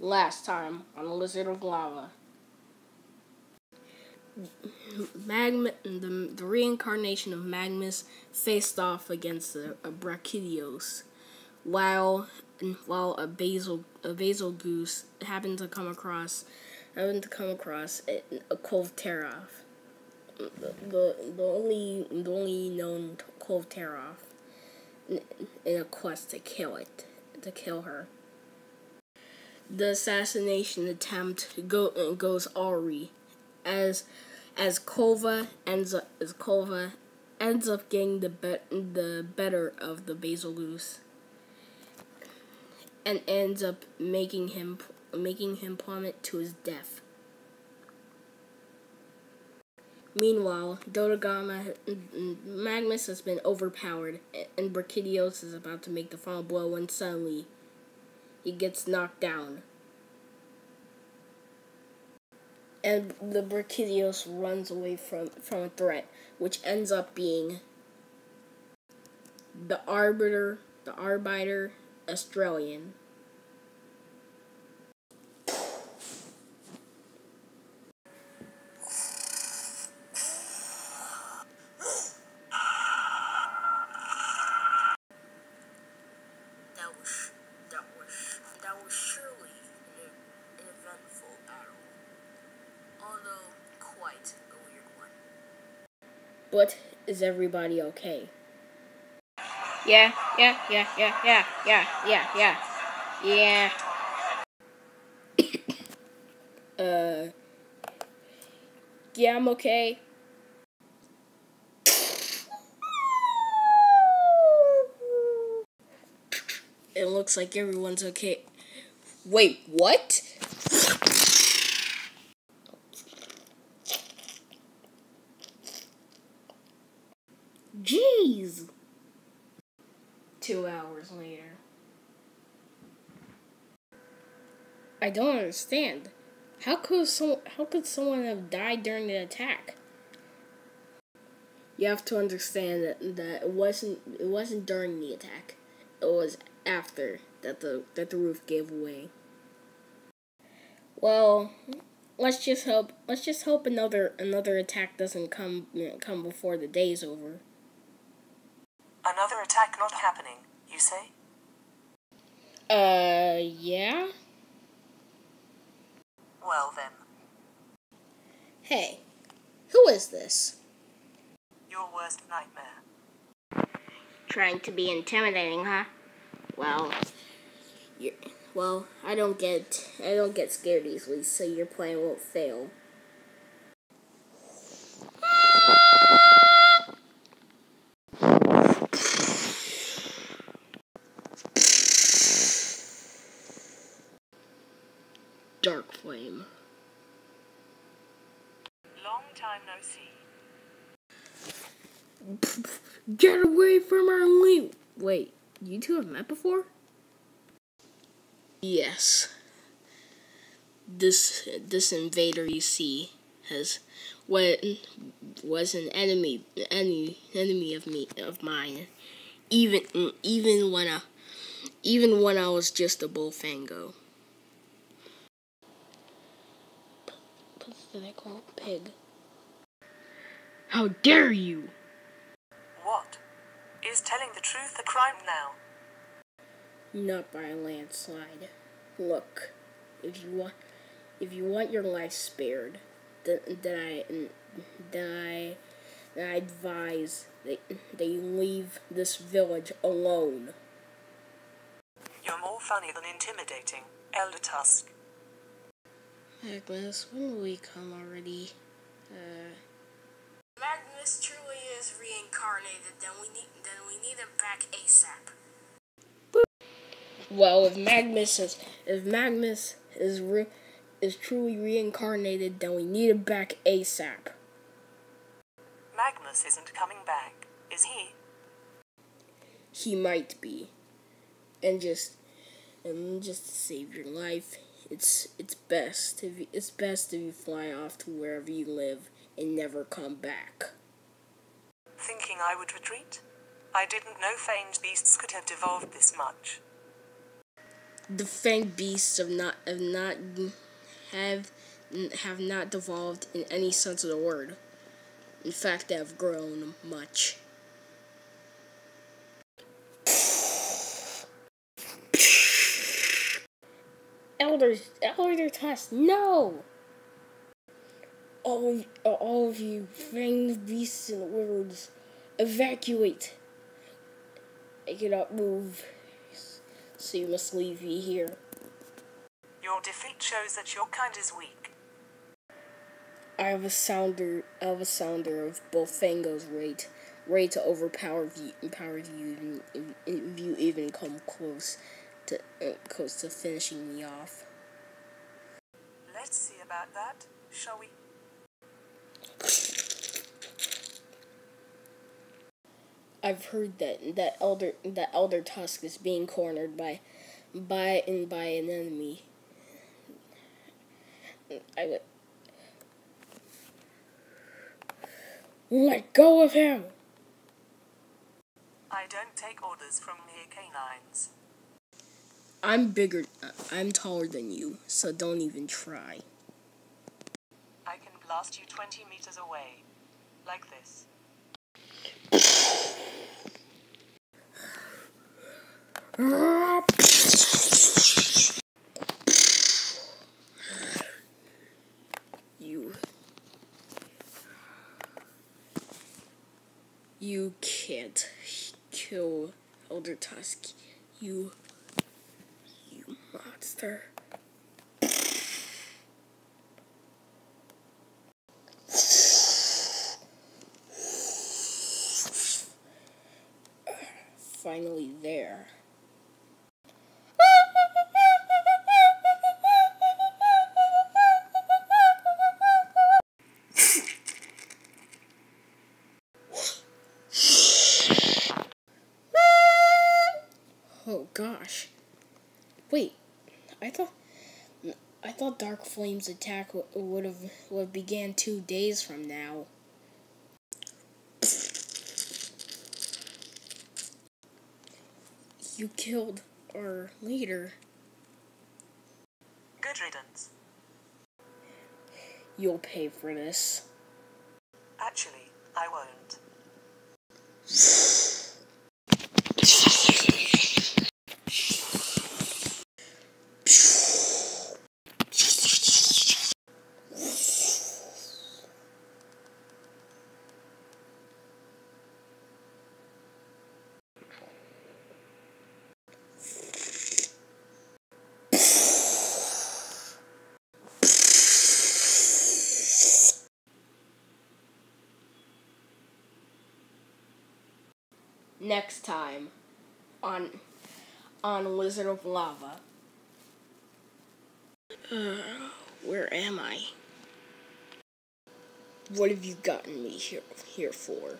Last time on Lizard of Lava. Magma, the, the reincarnation of Magmus faced off against a, a while while a Basil a Bazelgeuse happened to come across happened to come across a, a Kulve Taroth, the, the the only the only known Kulve Taroth, in a quest to kill it to kill her. The assassination attempt go, uh, goes awry, as as Kova ends up as Kova ends up getting the be- the better of the Bazelgeuse and ends up making him making him plummet to his death. Meanwhile, Dodogama Magnus has been overpowered, and Brachydios is about to make the final blow when suddenly he gets knocked down. and the Brachydios runs away from, from a threat, which ends up being the Arbiter, the Arbiter Australian. That was, that was, that was surely an, an eventful battle although quite a weird one. But is everybody okay? Yeah, yeah, yeah, yeah, yeah, yeah, yeah, yeah, yeah. uh, yeah, I'm okay. It looks like everyone's okay. Wait, what? Two hours later. I don't understand. How could so how could someone have died during the attack? You have to understand that, that it wasn't it wasn't during the attack. It was after that the that the roof gave away. Well, let's just hope let's just hope another another attack doesn't come come before the day's over. Another attack not happening, you say? Uh, yeah? Well then. Hey, who is this? Your worst nightmare. Trying to be intimidating, huh? Well, well, I don't get I don't get scared easily, so your plan won't fail. Dark Flame. Long time no see. Get away from our lead! Wait, you two have met before? Yes. This this invader you see has what was an enemy any enemy of me of mine. Even even when I even when I was just a bullfango. Did I call it pig? How dare you! What? Is telling the truth a crime now? Not by a landslide. Look, if you want, if you want your life spared, then, then I, then I, then I advise that, that you leave this village alone. You're more funny than intimidating, Elder Tusk. Agnes, when will we come already? Uh, Magnus truly is reincarnated, then we need then we need him back ASAP. well, if Magnus is if Magnus is re, is truly reincarnated, then we need him back ASAP. Magnus isn't coming back, is he? He might be, and just and just to save your life, it's it's best if you, it's best if you fly off to wherever you live and never come back. Thinking I would retreat? I didn't know fanged beasts could have devolved this much. the fanged beasts have not have not have have not devolved in any sense of the word. In fact, they have grown much. Elder, Elder Tusk, no! All, all of you fanged beasts and words, evacuate. I cannot move, so you must leave me here. Your defeat shows that your kind is weak. I have a sounder, I have a sounder of Bullfango's rate, ready to overpower you, empower you, if, if you even come close to uh, close to finishing me off. Let's see about that, shall we? I've heard that that elder that elder Tusk is being cornered by by and by an enemy. I would let go of him. I don't take orders from mere canines. I'm bigger. I'm taller than you, so don't even try. I can blast you 20 meters away. Like this. You. You can't kill Elder Tusk. You Finally there. Oh gosh. Wait, I thought I thought Dark Flame's attack would have would began two days from now. You killed our leader. Good riddance. You'll pay for this. Actually, I won't. Next time on on Lizard of Lava. Uh, where am I? What have you gotten me here here for?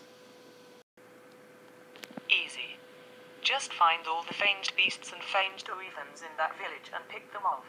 Easy. Just find all the fanged beasts and fanged wyverns in that village and pick them off.